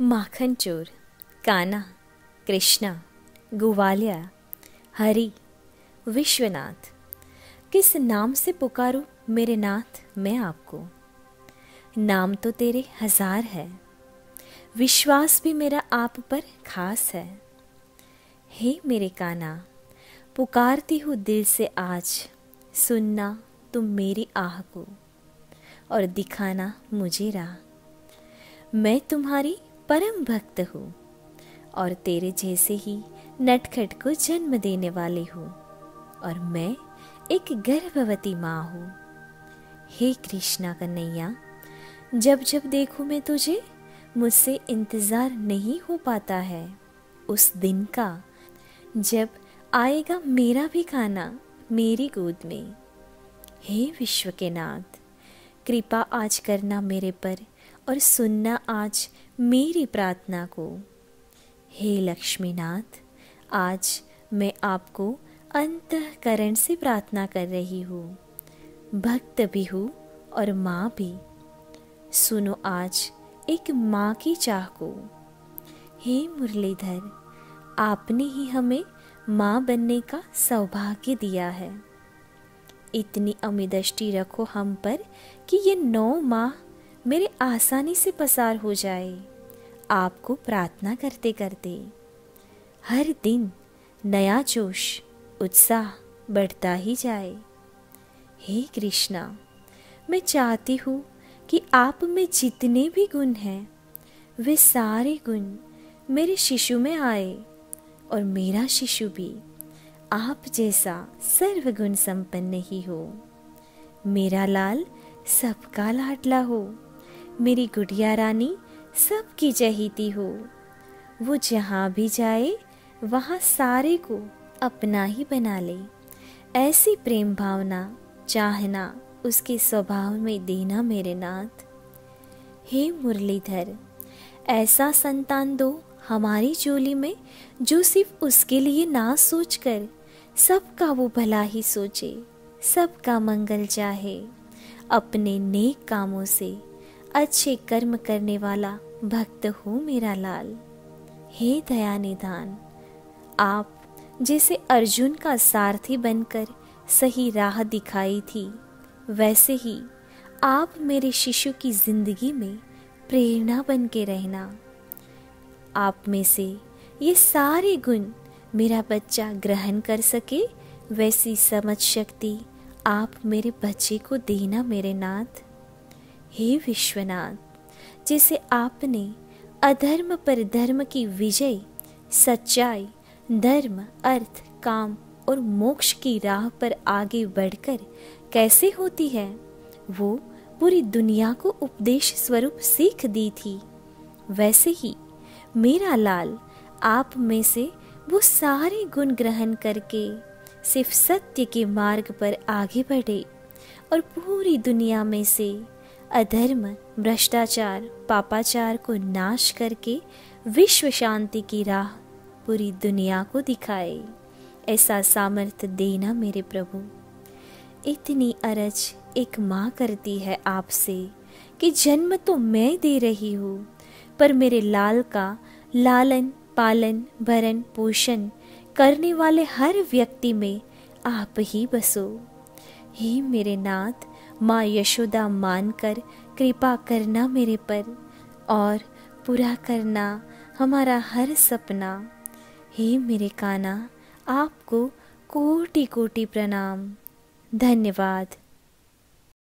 माखन चोर काना, कृष्णा, गुवालिया, हरि, विश्वनाथ। किस नाम से पुकारूं मेरे नाथ, मैं आपको? नाम तो तेरे हज़ार है। विश्वास भी मेरा आप पर खास है। हे मेरे काना, पुकारती हूँ दिल से आज, सुनना तुम मेरी आह को और दिखाना मुझे राह। मैं तुम्हारी परम भक्त हूँ और तेरे जैसे ही नटखट को जन्म देने वाली हूँ और मैं एक गर्भवती माँ हूँ। हे कृष्णा कन्हैया, जब जब देखूँ मैं तुझे, मुझसे इंतज़ार नहीं हो पाता है। उस दिन का, जब आएगा मेरा भी खाना मेरी गोद में। हे विश्व के नाथ कृपा आज करना मेरे पर और सुनना आज मेरी प्रार्थना को। हे लक्ष्मीनाथ, आज मैं आपको अंतकरण से प्रार्थना कर रही हूँ। भक्त भी हूँ और माँ भी। सुनो आज एक माँ की चाह को। हे मुरलीधर, आपने ही हमें माँ बनने का सौभाग्य दिया है। इतनी अमिदृष्टि रखो हम पर कि ये नौ माह मेरे आसानी से पसार हो जाए। आपको प्रार्थना करते करते। हर दिन नया जोश, उत्साह बढ़ता ही जाए। हे कृष्णा, मैं चाहती हूँ कि आप में जितने भी गुण हैं, वे सारे गुण मेरे शिशु में आए और मेरा शिशु भी। आप जैसा सर्वगुण संपन्न ही हो। मेरा लाल सबका लाडला हो। मेरी गुड़िया रानी सबकी चहीती हो। वो जहाँ भी जाए, वहाँ सारे को अपना ही बना ले। ऐसी प्रेम भावना, चाहना उसके स्वभाव में देना मेरे नाथ। हे मुरलीधर, ऐसा संतान दो हमारी चोली में, जो सिर्फ़ उसके लिए ना सोचकर सबका वो भला ही सोचे, सबका मंगल चाहे, अपने नेक कामों से अच्छे कर्म करने वाला भक्त हो मेरा लाल। हे दया निधान आप जैसे अर्जुन का सारथी बनकर सही राह दिखाई थी, वैसे ही आप मेरे शिशु की ज़िंदगी में प्रेरणा बन के रहना। आप में से ये सारे गुण मेरा बच्चा ग्रहण कर सके, वैसी समझ शक्ति आप मेरे बच्चे को देना मेरे नाथ। हे विश्वनाथ, जिसे आपने अधर्म पर धर्म की विजय, सच्चाई, धर्म, अर्थ, काम और मोक्ष की राह पर आगे बढ़कर कैसे होती है, वो पूरी दुनिया को उपदेश स्वरूप सीख दी थी। वैसे ही मेरा लाल, आप में से वो सारे गुण ग्रहण करके सिर्फ़ सत्य के मार्ग पर आगे बढ़े और पूरी दुनिया में से अधर्म, भ्रष्टाचार, पापाचार को नाश करके विश्व शांति की राह पूरी दुनिया को दिखाए। ऐसा सामर्थ्य देना मेरे प्रभु। इतनी अरज एक माँ करती है आपसे कि जन्म तो मैं दे रही हूँ, पर मेरे लाल का लालन, पालन, भरण, पोषण करने वाले हर व्यक्ति में आप ही बसो। हे मेरे नाथ माँ यशोदा मानकर कृपा करना मेरे पर और पूरा करना हमारा हर सपना। हे मेरे काना आपको कोटि कोटि प्रणाम। धन्यवाद।